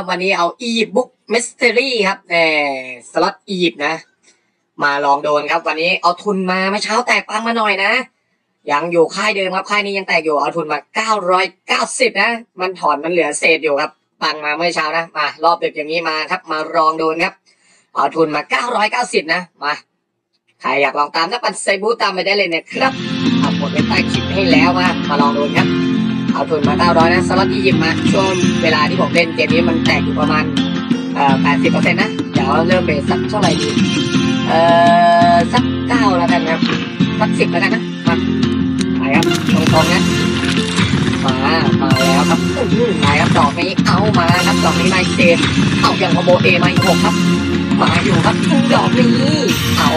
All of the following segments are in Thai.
ครับวันนี้เอา Egypt Book Mystery ครับแหมสล็อตอียิปต์นะ มาลองโดนครับวันนี้เอาทุนมาเมื่อเช้าแตกปังมาหน่อยนะ ยังอยู่ค่ายเดิมครับค่ายนี้ยังแตกอยู่เอาทุนมา 990 นะ มันถอนมันเหลือเศษอยู่ครับ ปังมาเมื่อเช้านะมารอบดึกอย่างนี้มาครับ มาลองโดนครับ เอาทุนมา 990 นะมาใครอยากลองตามนักปั่นสายบู๊ตามไปได้เลยนะครับเอากดไว้ใต้คลิปให้แล้วมามาลองโดนครับ เอาทุนมา 900 นะสล็อตอียิปต์มาช่วงเวลาที่ผมเล่นเกมนี้มันแตกอยู่ประมาณเอ่อ80%นะ เดี๋ยวเริ่ม bet สักเท่าไหร่ดี เอ่อ สัก 9 แล้วกันนะครับสัก 10 แล้วกันนะมาไปครับตรงๆนะมามาแล้วครับอื้อมาครับดอกนี้เอามาครับดอกนี้มาเซนเอาอย่าง combo เอามาอีกหกครับ มาอยู่ครับดอกนี้เอา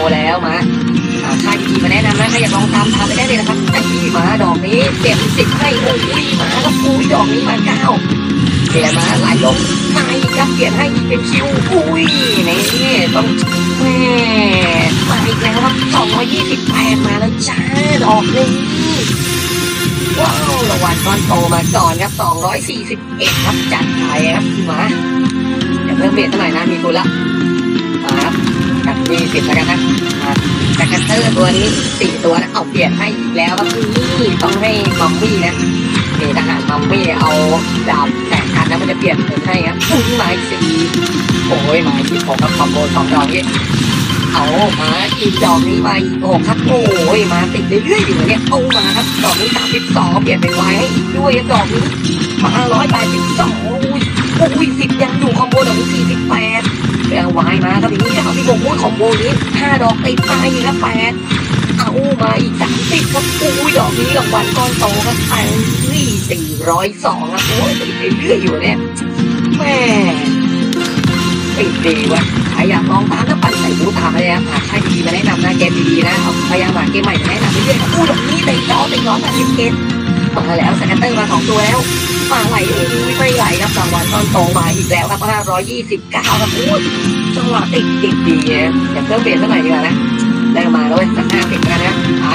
อกนี้เต็มสิบให้โอ้ยมาครับอุ้ยดอกนี้มาเก้าเปลี่ยนมาหลลงมาอีกครับเปลี่ยนให้อีกเป็นคิวอุ้ยนี่ต้องแม่มาอีกแล้วครับสองร้อยยี่สิบแปดมาแล้วจ้าดอกนี้ว้าวรางวัลก้อนโตมาก่อนครับสองร้อยสี่สิบเอ็ดครับจัดไปครับมาเดี๋ยวเพิ่มเบสเท่าไหร่นะมีทุนละมาครับกับยี่สิบแล้วกันนะม ตัวนี้สี่ตัวนะเอาเปลี่ยนให้อีกแล้วครับนี่ต้องให้มัมมี่นะนี่ทหารมัมมี่เอาดาบแตกกันนะมันจะเปลี่ยนเป็นให้ครับอุ้ยไม้สี่โอ้ยไม้สิบหกครับคอมโบสองดอกนี้เอามาอีกดอกนี้มาอีกหกครับโอ้ยมาติดเรื่อยๆอยู่เนี่ยเอามาครับดอกนี้สามสิบสองเปลี่ยนเป็นไวให้อีกด้วยดอกนี้มาร้อยแปดสิบสองอุ้ยอุ้ยสิบยังอยู่คอมโบดอกนี้สี่สิบแปดไปเอาไว้มาครับอย่างนี้ จะเอาที่ผมพูดของโบนี้ห้าดอกติดมาอีกครับแปดเอามาอีกสามสิบครับอุ้ยดอกนี้รางวัลก้อนโตครับแปดนี่สี่ร้อยสองครับโอ้ยติดไปเรื่อยอยู่เนี่ยแม่ติดดีวะใครอยากลองตามก็ปั่นใส่บูตามไปเลยครับหาใครดีมาแนะนำนะเกมดีๆนะเอาพยายามหาเกมใหม่มาแนะนำเรื่อยๆครับอู้ดอกนี้ติดจอติดร้อยแปดสิบเกมมาแล้วสแกนเตอร์มาสองตัวแล้วมาไหลอุ้ยไม่ไหลครับรางวัลก้อนโตมาอีกแล้วครับ529ครับอุ้ย จังหวะติดติดดีนะอย่าเพิ่มเบรกสักหน่อยดีกว่านะเริ่มมาแล้วเว้ยสักห้าสิบแล้วนะไป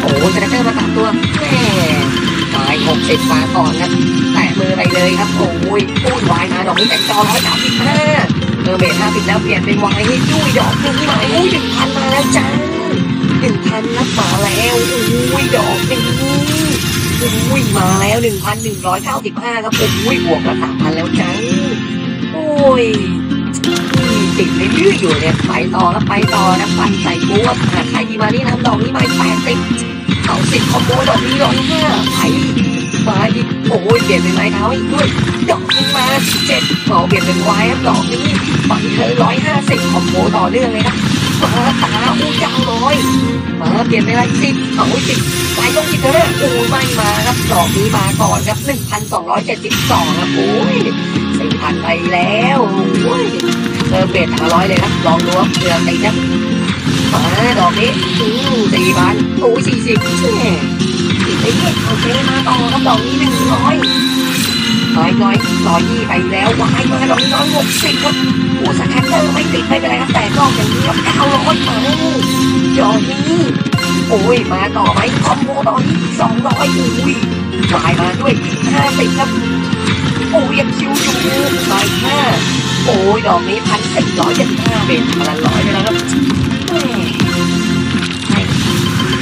โอ้โหสแกนเตอมาสามตัวแม่มาหกสิบมาก่อนครับแตะมือไปเลยครับโอ้ยพูดวายมาดอกนี้แต่จอร้อยสามสิบห้าเออเบรกห้าสิบแล้วเปลี่ยนเป็นวายให้จุ้ยดอกหนี้มาอุ้ยหนึ่งพันมาแล้วจ้าหนึ่งพันนับมาแล้วอุ้ยดอกนี้อุ้ยมาแล้วหนึ่งพันหนึ่งร้อยเก้าสิบห้าครับอุ้ยบวกมาสามพันแล้วจังโอ้ย นี่ติดเรื่อยๆอยู่เนี่ยไปต่อแล้วไปต่อนะปั่นใส่บัวหาใครดีมานี่นะดอกนี้มาแปดสิบเอาสิบคอมโบดอกนี้ดอกนี้ห้าไปมาอีกโอ้ยเปลี่ยนเป็นไม้เท้าอีกด้วยดอกนี้มาสิบเจ็ดเอาเปลี่ยนเป็นวายครับดอกนี้ปั่นเธอร้อยห้าสิบคอมโบต่อเนื่องเลยนะมาตาอู้จังร้อยมาเปลี่ยนเป็นอะไรสิบเอาสิบสายลงสิเธอโอ้ไม่มาครับดอกนี้มาก่อนครับหนึ่งพันสองร้อยเจ็ดสิบสองครับโอ้ยสี่พันไปแล้ว เติมเบ็ดมาร้อยเลยครับลองดูครับเดือนตีครับมาดอกนี้สี่พันโอ้ยสี่สิบแม่ติดไปเนี่ยโอเคมาต่อครับดอกนี้หนึ่งร้อยร้อยร้อยร้อยยี่ไปแล้ววายมาดอกนี้ร้อยหกสิบครับโอ้สแคตเตอร์ไม่ติดไม่เป็นไรครับแต่กล้องอย่างนี้ครับเก้าร้อยมาดอกนี้โอ้ยมาต่อไหมคอมโบตอนนี้สองร้อยอุ้ยวายมาด้วยห้าสิบครับโอ้ยยังคิวอยู่มาอีกห้า โอ้ยดอกนี้พันสี่ร้อยเจ็ดสิบห้าเบนพันร้อยไปแล้วครับแม่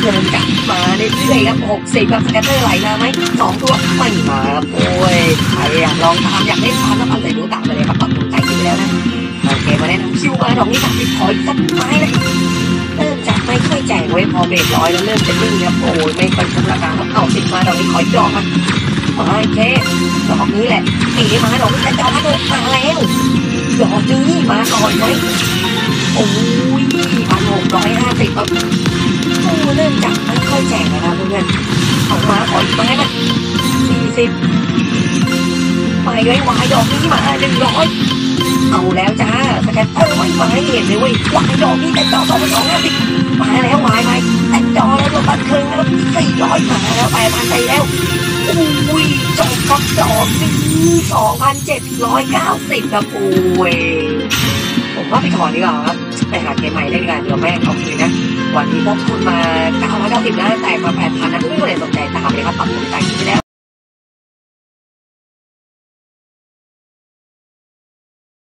เดินกลับมาเรื่อยๆครับหกสิบครับสแกนเตอร์ไหลมาไหมสองตัวไม่มาครับโอ้ยใครอยากลองตามอยากเล่นตามแล้วพันใส่ดูตามไปเลยครับปักใจคิดไปแล้วนะโอเคมาแนะนำคิวมาดอกนี้สามสิบขออีกสักไม้เลยเริ่มจากไม่ค่อยแจกไว้พอเบรกร้อยแล้วเริ่มจะนิ่งครับโอ้ยไม่ค่อยคุ้มราคาครับเอาสิบมาดอกนี้ขอยอมมันมาแค่ดอกนี้แหละตีมาดอกนี้แต่จอมาเลยมาแล้ว ดอกนี้มาก่อนไหมโอ้ยพันหกร้อยห้าสิบครับโอ้เริ่มจากไม่ค่อยแจกนะครับเพื่อนๆเอามาขออีกไม้มาสี่สิบไปไว้วายดอกนี้มาหนึ่งร้อยเอาแล้วจ้าสแกนเตอร์ไม่มาให้เห็นเลยเว้ยวายดอกนี้แต่จอสองพันสองห้าสิบมาแล้ววายไหมแต่จอแล้วรถบันเทิงแล้วสี่ร้อยมาแล้วแปพันไปแล้วอุ้ยจ มีสองพันเจ็ดร้อยเก้าสิบครับโอ้ยผมว่าไปถอนดีกว่าครับไปหาเกมใหม่เล่นกันเดี๋ยวแม่งเอาคืนนะ วันนี้พวกคุณมา990นะแต่มา8,000นะไม่มีอะไรสนใจตามเลยครับปรับปรุงใจที่แล้ว